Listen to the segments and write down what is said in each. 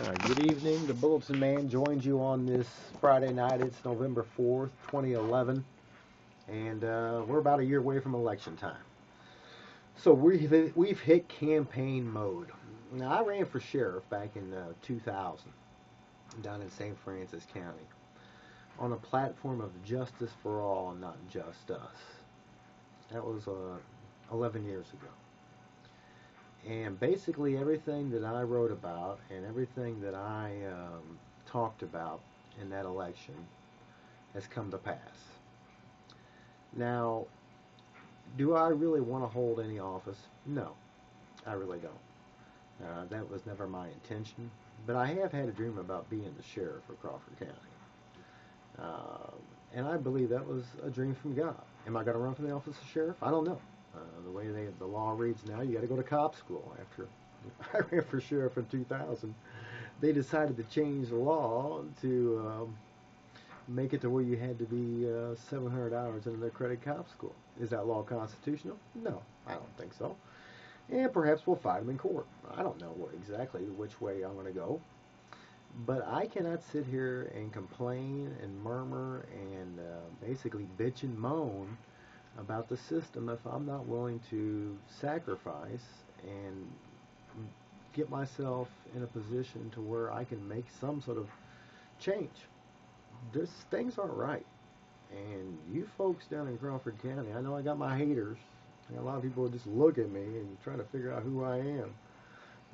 Uh, good evening. The Bulletin Man joins you on this Friday night. It's November 4th, 2011, and uh, we're about a year away from election time. So we've, we've hit campaign mode. Now, I ran for sheriff back in uh, 2000 down in St. Francois County on a platform of justice for all, not just us. That was uh, 11 years ago. And basically, everything that I wrote about and everything that I um, talked about in that election has come to pass. Now, do I really want to hold any office? No, I really don't. Uh, that was never my intention. But I have had a dream about being the sheriff of Crawford County. Uh, and I believe that was a dream from God. Am I going to run for the office of sheriff? I don't know. Uh, the way they, the law reads now, you got to go to cop school. After I ran for sheriff in 2000, they decided to change the law to um, make it to where you had to be uh, 700 hours in an accredited cop school. Is that law constitutional? No, I don't think so. And perhaps we'll fight them in court. I don't know what, exactly which way I'm going to go. But I cannot sit here and complain and murmur and uh, basically bitch and moan about the system if I'm not willing to sacrifice and get myself in a position to where I can make some sort of change. This things aren't right. And you folks down in Crawford County, I know I got my haters. a lot of people just look at me and try to figure out who I am.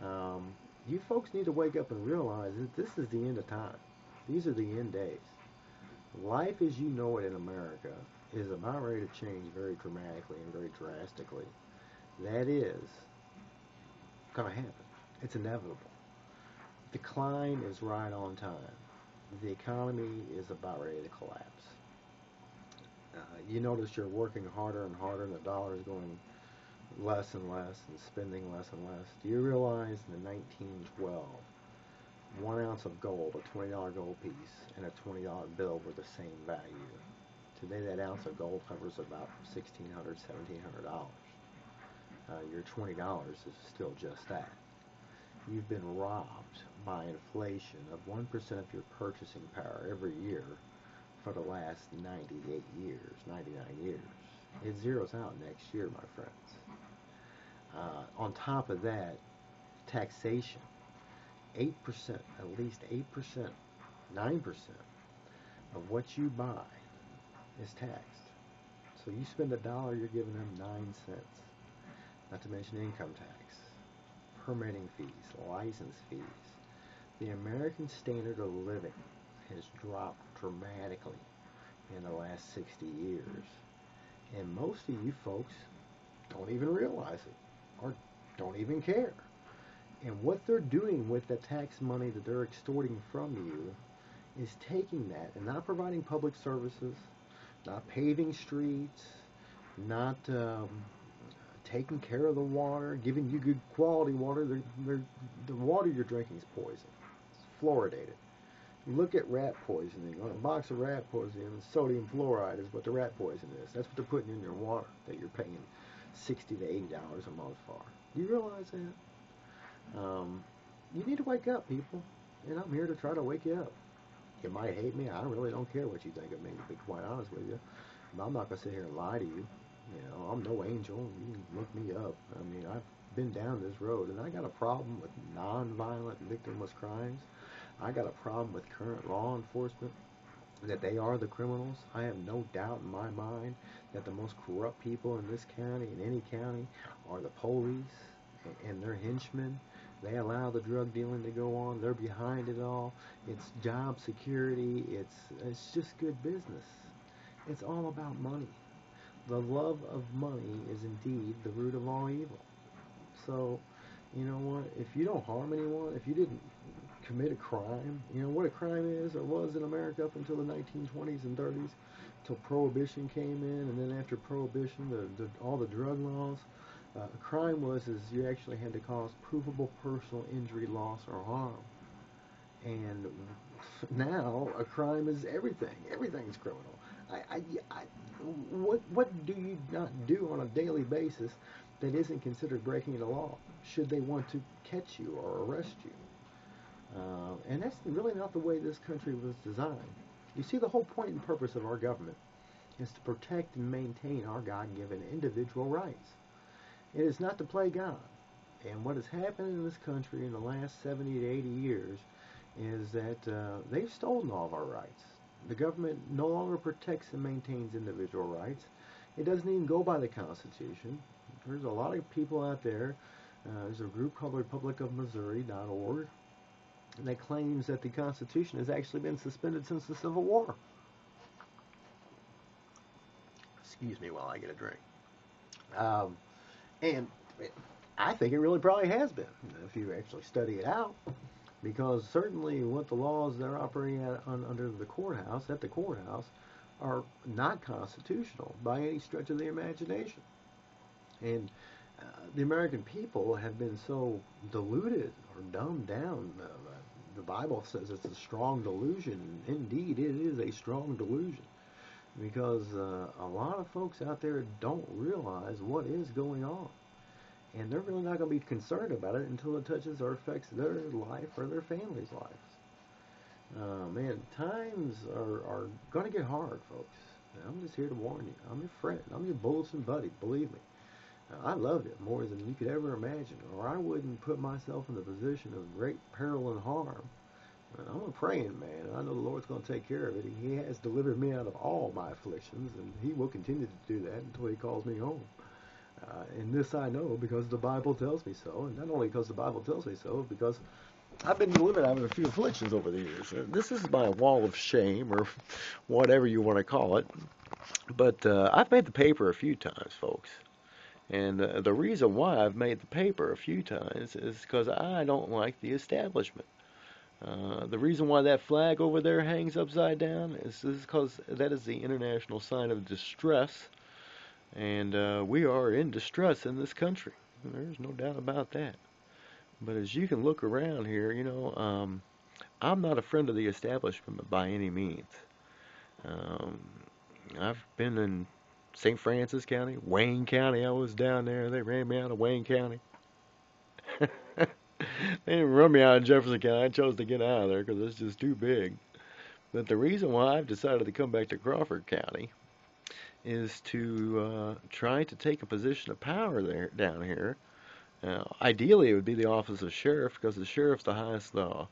Um, you folks need to wake up and realize that this is the end of time. These are the end days. Life as you know it in America is about ready to change very dramatically and very drastically. That is going to happen. It's inevitable. Decline is right on time. The economy is about ready to collapse. Uh, you notice you're working harder and harder, and the dollar is going less and less, and spending less and less. Do you realize in 1912, one ounce of gold, a $20 gold piece, and a $20 bill were the same value? Today, that ounce of gold hovers about $1,600, $1,700. Uh, your $20 is still just that. You've been robbed by inflation of 1% of your purchasing power every year for the last 98 years, 99 years. It zeroes out next year, my friends. Uh, on top of that, taxation. 8%, at least 8%, 9% of what you buy is taxed. So you spend a dollar, you're giving them nine cents. Not to mention income tax, permitting fees, license fees. The American standard of living has dropped dramatically in the last 60 years. And most of you folks don't even realize it or don't even care. And what they're doing with the tax money that they're extorting from you is taking that and not providing public services, not paving streets, not um, taking care of the water, giving you good quality water. They're, they're, the water you're drinking is poison. It's fluoridated. Look at rat poisoning. On a box of rat poisoning, sodium fluoride is what the rat poison is. That's what they're putting in your water that you're paying 60 to 80 dollars a month for. Do you realize that? Um, you need to wake up, people. And I'm here to try to wake you up. You might hate me. I really don't care what you think of me, to be quite honest with you. But I'm not going to sit here and lie to you. You know, I'm no angel. You can look me up. I mean, I've been down this road, and I got a problem with nonviolent victimless crimes. I got a problem with current law enforcement that they are the criminals. I have no doubt in my mind that the most corrupt people in this county, in any county, are the police and their henchmen. They allow the drug dealing to go on. They're behind it all. It's job security. It's it's just good business. It's all about money. The love of money is indeed the root of all evil. So, you know what? If you don't harm anyone, if you didn't commit a crime. You know what a crime is or was in America up until the 1920s and 30s, until Prohibition came in, and then after Prohibition, the, the, all the drug laws. Uh, a crime was is you actually had to cause provable personal injury, loss, or harm. And now a crime is everything. Everything's criminal. I, I, I, what what do you not do on a daily basis that isn't considered breaking the law? Should they want to catch you or arrest you? Um, and that's really not the way this country was designed. You see, the whole point and purpose of our government is to protect and maintain our God-given individual rights. It is not to play God. And what has happened in this country in the last 70 to 80 years is that uh, they've stolen all of our rights. The government no longer protects and maintains individual rights. It doesn't even go by the Constitution. There's a lot of people out there. Uh, there's a group called RepublicofMissouri.org that claims that the Constitution has actually been suspended since the Civil War. Excuse me while I get a drink. Um, and I think it really probably has been, if you actually study it out. Because certainly what the laws they're operating at, on, under the courthouse, at the courthouse, are not constitutional by any stretch of the imagination. And uh, the American people have been so deluded or dumbed down. Uh, the Bible says it's a strong delusion. Indeed, it is a strong delusion because uh, a lot of folks out there don't realize what is going on. And they're really not going to be concerned about it until it touches or affects their life or their family's lives. Uh, man, times are, are going to get hard, folks. I'm just here to warn you. I'm your friend. I'm your bulletin buddy. Believe me. I loved it more than you could ever imagine, or I wouldn't put myself in the position of great peril and harm I'm a praying man. I know the Lord's going to take care of it. He has delivered me out of all my afflictions, and He will continue to do that until He calls me home. Uh, and this I know because the Bible tells me so, and not only because the Bible tells me so, because I've been delivered out of a few afflictions over the years. Uh, this is my wall of shame, or whatever you want to call it. But uh, I've made the paper a few times, folks. And uh, the reason why I've made the paper a few times is because I don't like the establishment. Uh, the reason why that flag over there hangs upside down is because that is the international sign of distress, and uh, we are in distress in this country. There's no doubt about that. But as you can look around here, you know, um, I'm not a friend of the establishment by any means. Um, I've been in St. Francois County, Wayne County. I was down there. They ran me out of Wayne County. They didn't run me out of Jefferson County. I chose to get out of there because it's just too big. But the reason why I've decided to come back to Crawford County is to uh, try to take a position of power there down here. Uh, ideally, it would be the office of sheriff because the sheriff's the highest uh,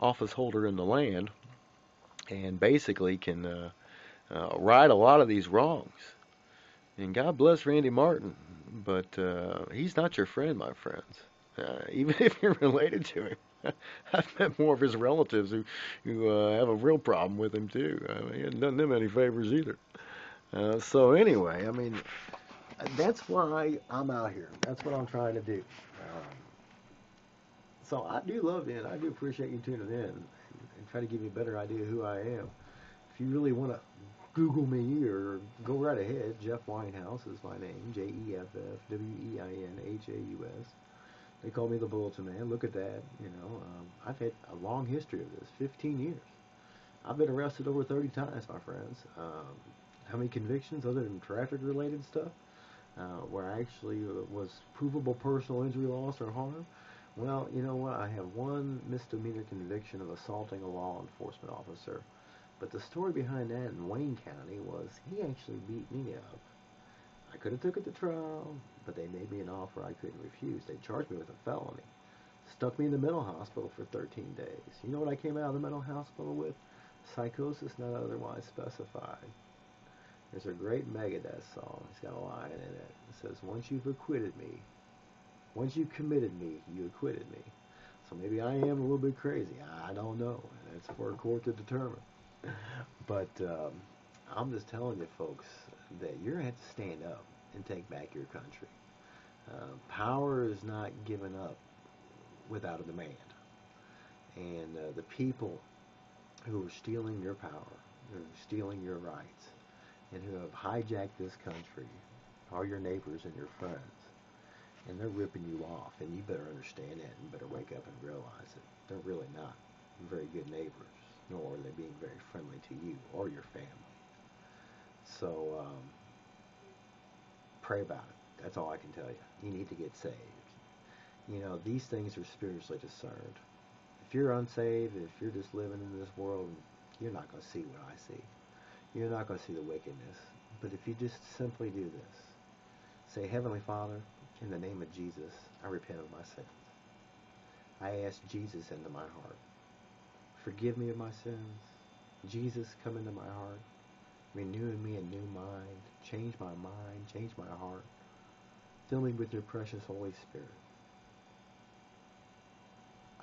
office holder in the land, and basically can uh, uh, right a lot of these wrongs. And God bless Randy Martin, but uh, he's not your friend, my friends uh, even if you're related to him. I've met more of his relatives who who uh, have a real problem with him too. I mean, he hasn't done them any favors either. Uh, so anyway, I mean, that's why I'm out here. That's what I'm trying to do. Um, so I do love it. I do appreciate you tuning in and, and try to give you a better idea who I am. If you really want to Google me or go right ahead, Jeff Weinhaus is my name. J E F F W E I N H A U S. They call me the Bulletin Man. Look at that. You know, um, I've had a long history of this, 15 years. I've been arrested over 30 times, my friends. Um, how many convictions other than traffic-related stuff, uh, where I actually uh, was provable personal injury, loss, or harm? Well, you know what? I have one misdemeanor conviction of assaulting a law enforcement officer. But the story behind that in Wayne County was he actually beat me up I could have took it to trial, but they made me an offer I couldn't refuse. They charged me with a felony. Stuck me in the mental hospital for 13 days. You know what I came out of the mental hospital with? Psychosis not otherwise specified. There's a great Megadeth song. It's got a line in it. It says, once you've acquitted me, once you've committed me, you acquitted me. So maybe I am a little bit crazy. I don't know. That's for a court to determine. But um, I'm just telling you, folks, that you're going to have to stand up and take back your country. Uh, power is not given up without a demand. And uh, the people who are stealing your power, who are stealing your rights, and who have hijacked this country are your neighbors and your friends. And they're ripping you off, and you better understand that and better wake up and realize it. They're really not very good neighbors, nor are they being very friendly to you or your family. So um, pray about it. That's all I can tell you. You need to get saved. You know, these things are spiritually discerned. if you're unsaved, if you're just living in this world, you're not going to see what I see. You're not going to see the wickedness. But if you just simply do this, say, Heavenly Father, in the name of Jesus, I repent of my sins. I ask Jesus into my heart. Forgive me of my sins. Jesus, come into my heart. Renew in me a new mind. Change my mind. Change my heart. Fill me with your precious Holy Spirit.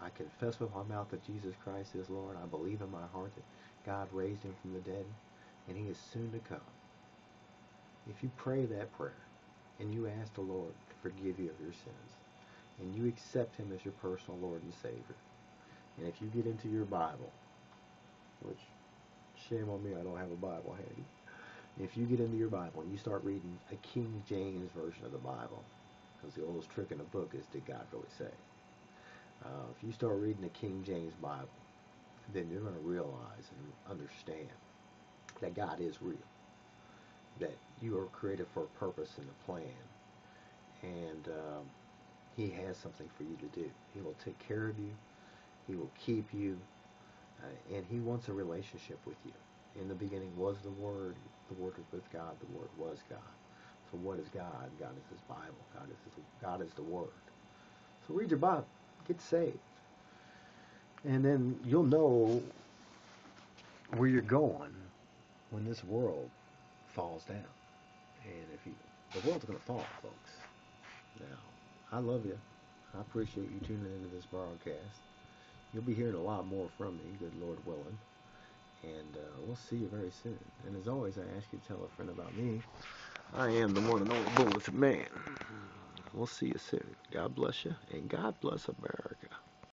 I confess with my mouth that Jesus Christ is Lord. I believe in my heart that God raised him from the dead and he is soon to come. If you pray that prayer and you ask the Lord to forgive you of your sins and you accept him as your personal Lord and Savior, and if you get into your Bible, which shame on me, I don't have a Bible handy. If you get into your Bible and you start reading a King James version of the Bible, because the oldest trick in the book is did God really say? Uh, if you start reading the King James Bible, then you're going to realize and understand that God is real, that you are created for a purpose and a plan, and um, He has something for you to do. He will take care of you, He will keep you, Uh, and He wants a relationship with you. In the beginning was the Word, the Word was with God, the Word was God. So what is God? God is His Bible. God is His, God is the Word. So read your Bible, get saved, and then you'll know where you're going when this world falls down. And if you, the world's going to fall, folks. Now, I love you. I appreciate you tuning into this broadcast. You'll be hearing a lot more from me, good Lord willing. And uh, we'll see you very soon. And as always, I ask you to tell a friend about me. I am the one and only Bulletin Man. We'll see you soon. God bless you, and God bless America.